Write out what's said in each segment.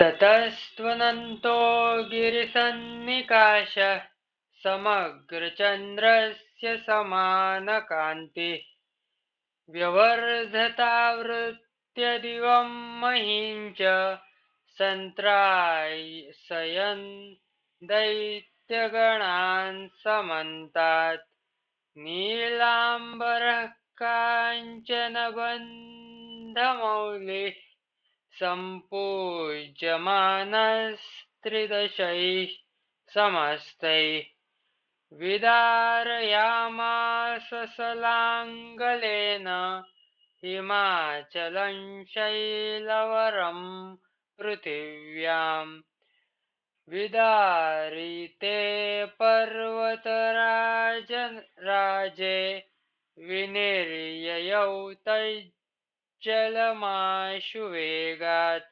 ततस्त्वनन्तो गिरिसन्निकाशः समग्रचन्द्रस्य समानकान्तिः। व्यवर्धतावृत्य दिवं महीं च सन्त्रासयन् दैत्यगणान् समन्तात्। नीलाम्बरः काञ्चनबन्धमौलिः सम्पूज्यमानस्त्रिदशैः समस्तैः विदारयामास सलाङ्गलेन हिमाचलं शैलवरं पृथिव्याम् विदारिते पर्वतराजराजे विनिर्ययौ चलमाशु वेगात्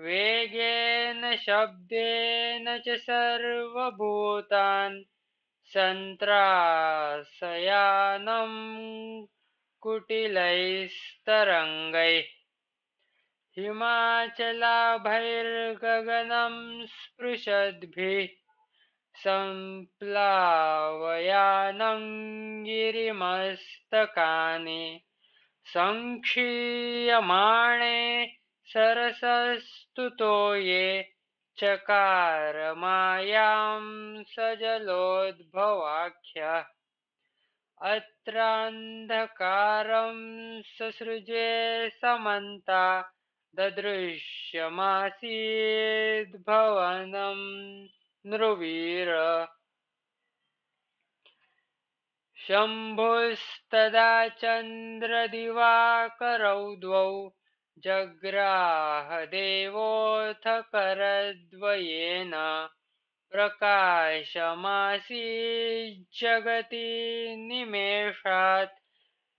वेगेन शब्देन च सर्वभूतान्. सन्त्रासयानं कुटिलैस्तरङ्गैः. हिमाचलाभैर्गगनं स्पृशद्भिः. सम्प्लावयानं गिरिमस्तकानि। सङ्क्षीयमाणे सरसस्तुतो ये चकारमायां सजलोद्भवाख्यः। अत्रान्धकारं ससृजे समन्ता ददृश्यमासीद्भवनं नृवीर। शम्भुस्तदा चन्द्रदिवाकरौ द्वौ जग्राहदेवोऽथ करद्वयेन प्रकाशमासीज्जगति निमेषात्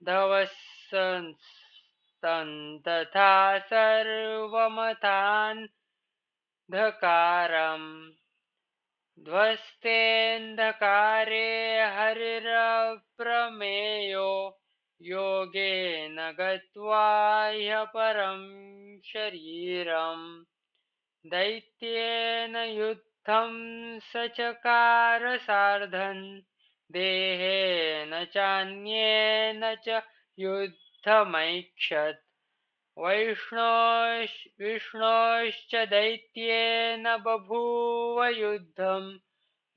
धवस्तथा सर्वमथान्धकारम् ध्वस्तेऽन्धकारे हरिरप्रमेयो योगेन गत्वा ह्यपरं शरीरम्। दैत्येन युद्धं स चकार सार्धन् देहेन चान्येन च युद्धमैक्षत्। वैष्णो विष्णोश्च दैत्येन बभूव युद्धं।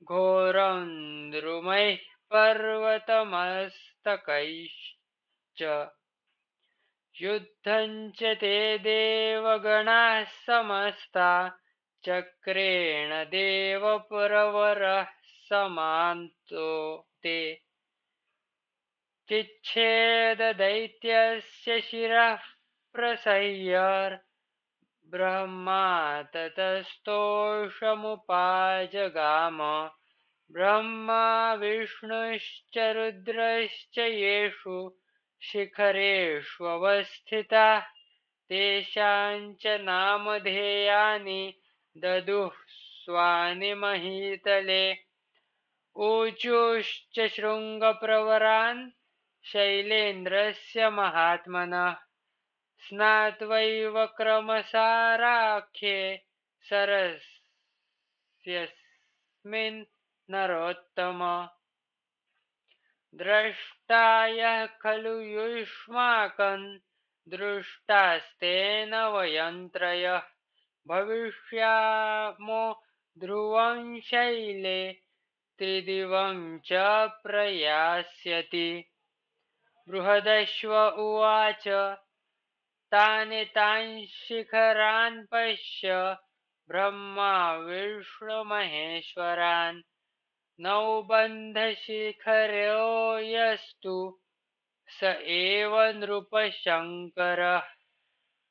घोरं द्रुमैः पर्वतमस्तकैश्च। युद्धं च ते देवगणाः समस्ता। चक्रेण देवपुरवरः समान्तो ते। चिच्छेददैत्यस्य शिरः प्रसह्य ब्रह्मा ततस्तोषमुपाजगाम। ब्रह्मा विष्णुश्च रुद्रश्च येषु शिखरेष्वस्थिताः तेषां च नामधेयानि ददुः स्वानि महीतले। ऊचुश्च शृङ्गप्रवरान् शैलेन्द्रस्य महात्मनः। स्नात्वैव क्रमसाराख्ये नरोत्तम। द्रष्टा यः खलु युष्माकं दृष्टास्तेन वयं त्रयः। भविष्यामो ध्रुवं शैले त्रिदिवं च प्रयास्यति। बृहदश्व उवाच तानि तान् शिखरान् पश्य ब्रह्मा विष्णुमहेश्वरान् नौबन्धशिखरो यस्तु, स एव नृपशङ्करः।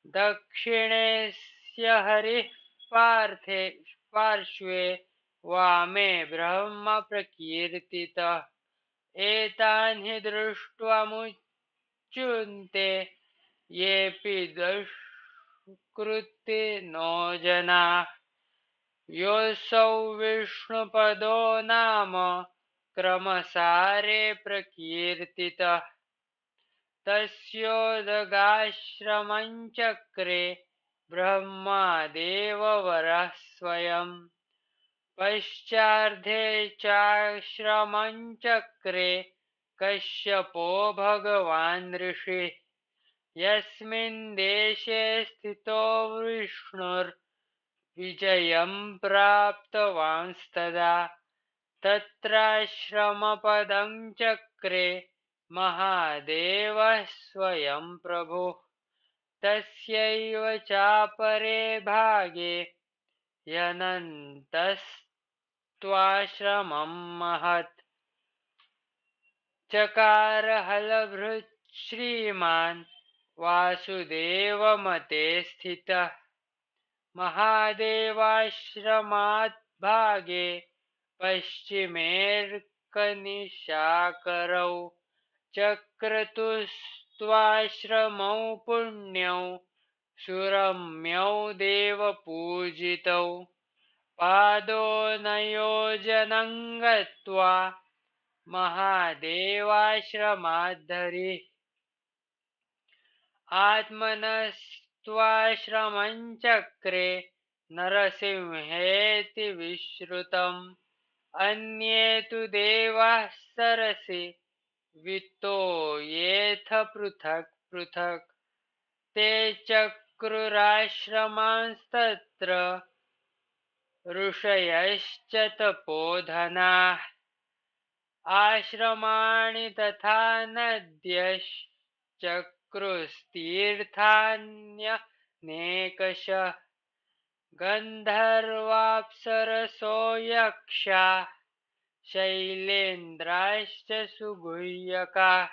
दक्षिणेस्य हरिः पार्थे, पार्श्वे वामे ब्रह्म प्रकीर्तितः। एतान् हि दृष्ट्वा मुच्यन्ते येऽपि दुष्कृति नो जनाः। योऽसौ विष्णुपदो नाम क्रमसारे प्रकीर्तितः। तस्योदगाश्रमं चक्रे ब्रह्मादेववरः स्वयम् पश्चार्धे चाश्रमं चक्रे कश्यपो भगवान् ऋषि यस्मिन् देशे स्थितो विष्णुर्विजयं प्राप्तवांस्तदा। तत्राश्रमपदं चक्रे महादेवः स्वयं प्रभुः। तस्यैव चापरे भागे यनन्तस्त्वाश्रमं महत्। चकार हलभृत् श्रीमान् वासुदेवमते स्थितः। महादेवाश्रमात् भागे पश्चिमेर्कनिशाकरौ चक्रतुस्त्वाश्रमौ पुण्यौ सुरम्यौ देवपूजितौ। पादोनयोजनं गत्वा महादेवाश्रमाद्धरि आत्मनस्त्वाश्रमञ्चक्रे नरसिंहेति विश्रुतम्। अन्ये तु देवाः सरसि, वित्तो येथ पृथक् पृथक्। ते चक्रुराश्रमांस्तत्र ऋषयश्च तपोधनाः। आश्रमाणि तथा नद्यश्चक्रुस्तीर्थान्यनेकशः गन्धर्वाप्सरसो यक्षा शैलेन्द्राश्च सुगुह्यकाः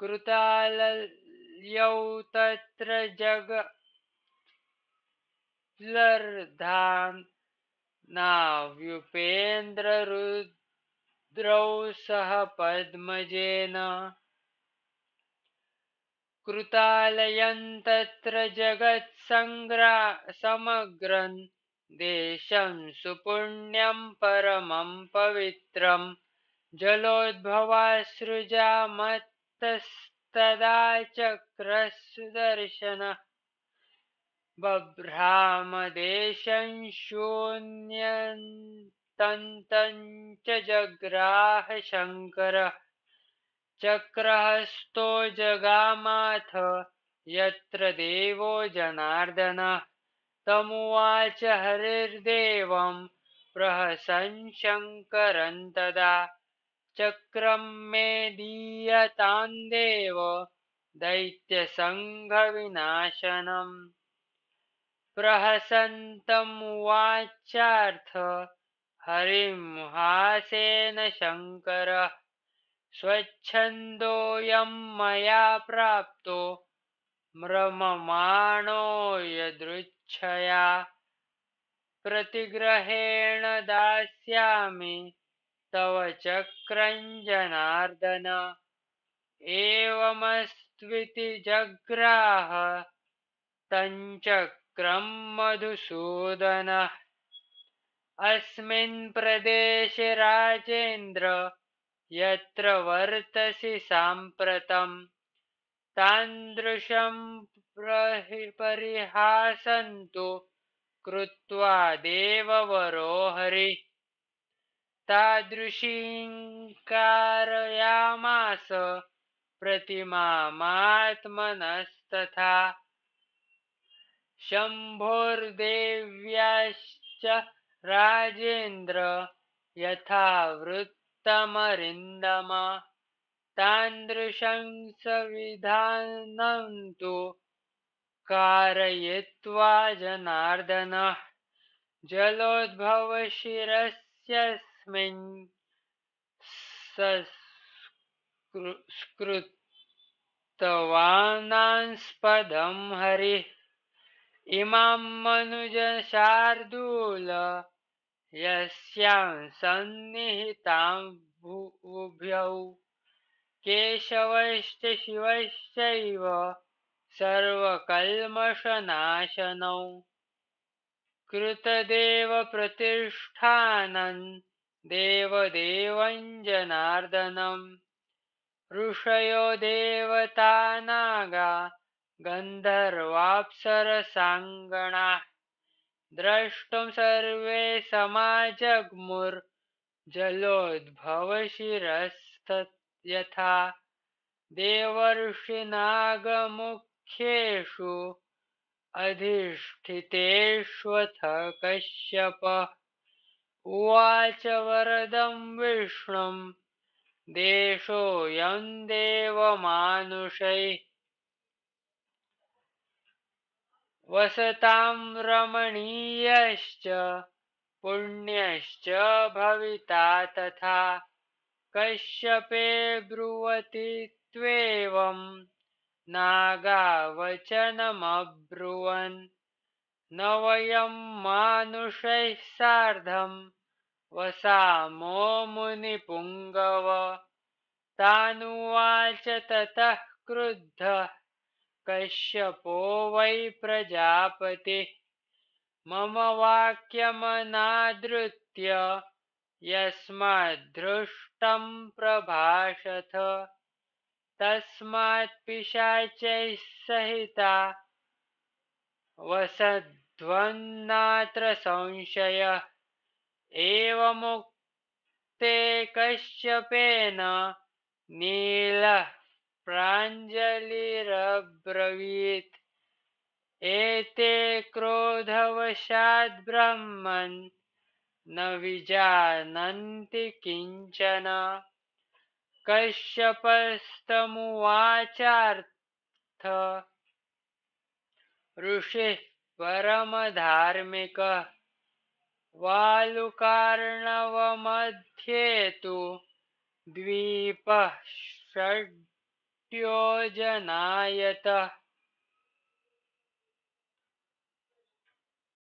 कृतालयौ तत्र जगलर्धान् नाव्युपेन्द्ररुद्रौ सह पद्मजेन कृतालयं तत्र जगत्सङ्ग्रा समग्रन् देशं सुपुण्यं परमं पवित्रं जलोद्भवासृजामत्तस्तदा चक्रसुदर्शनः। बभ्रामदेशं शून्यन्तन्तं च जग्राह शङ्करः चक्रहस्तो जगामाथ, यत्र देवो जनार्दनः। तमुवाच हरिर्देवं, प्रहसन् तदा। चक्रं मे दीयतां देव दैत्यसङ्घविनाशनम् प्रहसन्तमुवाचार्थ हरिं हासेन शङ्करः। स्वच्छन्दोऽयं मया प्राप्तो म्रममाणो यदृच्छया। प्रतिग्रहेण दास्यामि तव चक्रं जनार्दन। एवमस्त्विति जग्राह तञ्चक्रं मधुसूदनः। अस्मिन् प्रदेशे राजेन्द्र यत्र वर्तसि साम्प्रतं। तादृशं परिहासन्तु कृत्वा देववरो हरिः तादृशीङ्कारयामास प्रतिमामात्मनस्तथा। शम्भोर्देव्याश्च राजेन्द्र यथा वृत्तमरिन्दम तादृशं सविधानं तु कारयित्वा जनार्दनः। जलोद्भवशिरस्यस्मिन् संस्कृतवानांस्पदं हरिः। इमां मनुजशार्दूल यस्यां सन्निहितां भूभ्यौ केशवश्च शिवश्चैव सर्वकल्मषनाशनौ कृतदेवप्रतिष्ठानं देवदेवं जनार्दनम् ऋषयो देवता नागा गन्धर्वाप्सरसाङ्गणा द्रष्टुं सर्वे समाजग्मुर्जलोद्भवशिरस्तयथा देवर्षिनागमुख्येषु अधिष्ठितेष्वथ कश्यप। उवाच वरदं विष्णुं देशोऽयं देवमानुषैः वसतां रमणीयश्च पुण्यश्च भविता तथा। कश्यपे ब्रुवति त्वेवं नागावचनमब्रुवन्। न वयं मानुषैः सार्धं वसामो मुनिपुङ्गव। तानुवाच ततः क्रुद्धः कश्यपो वै प्रजापतिः। मम वाक्यमनादृत्य यस्माद्धृष्टं प्रभाषथ। तस्मात् पिशाचैः सहिता वसध्वन्नात्र संशयः। एवमुक्ते कश्यपेन नीलः प्राञ्जलिरब्रवीत्। एते क्रोधवशाद्ब्रह्मन् न विजानन्ति किंचन। कश्यपस्तमुवाचार्थ ऋषिः परमधार्मिकः। वालुकार्णवमध्ये तु द्वीपः योजनायत